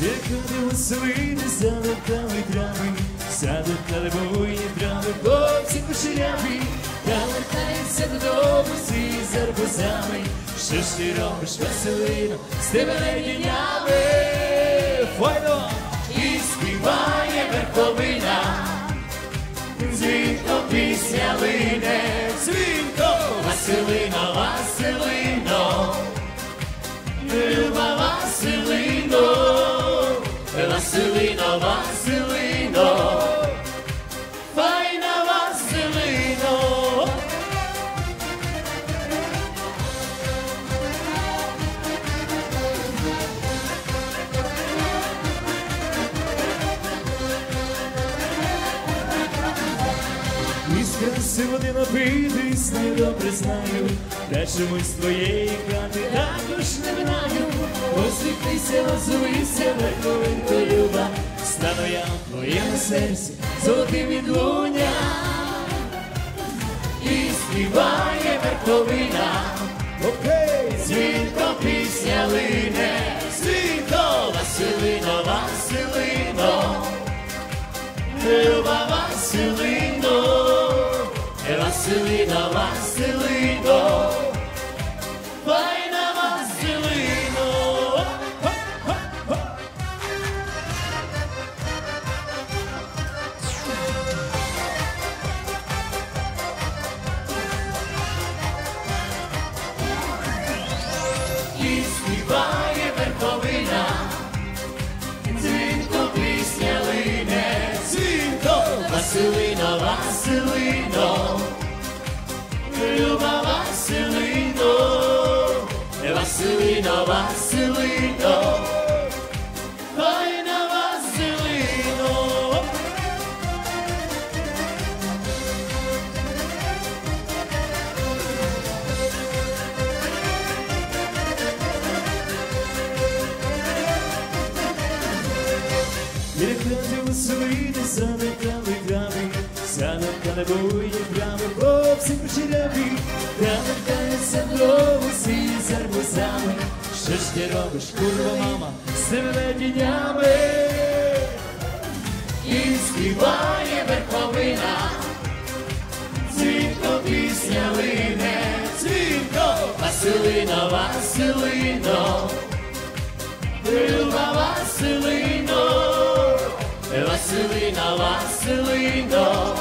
Василини залетали трави, залетали буйні трави, хлопці кучеряві, та вертається додому всі з арбузами. Що ж ти робиш, Василино, з тебе днями? Файно! І співає верховина, дзвінко пісня лине, дзвінко, Василино, води напитись недобре знаю, та чомусь твоєї хати також не минаю. Посвітлися, озовися, верховинко люба, стану я в твоєму серці золотим відлунням. І співає верховина, окей, дзвінко пісня лине, дзвінко, Василино, Василино. Люба Василино, Василино, Василино, файна Василино. І співає верховина, дзвінко пісня лине, дзвінко, Василино, Василино, Василино, Василино, файна Василино. Перекляті веселини, занекали трави, занекали буйні трави, хлопці кучеряві, та вертається додому всі з арбузами. Що ж ти робиш, курва мама, з цими днями? І співає верховина, дзвінко пісня лине, дзвінко, Василино, Василино. Люба Василино, Василина, Василино,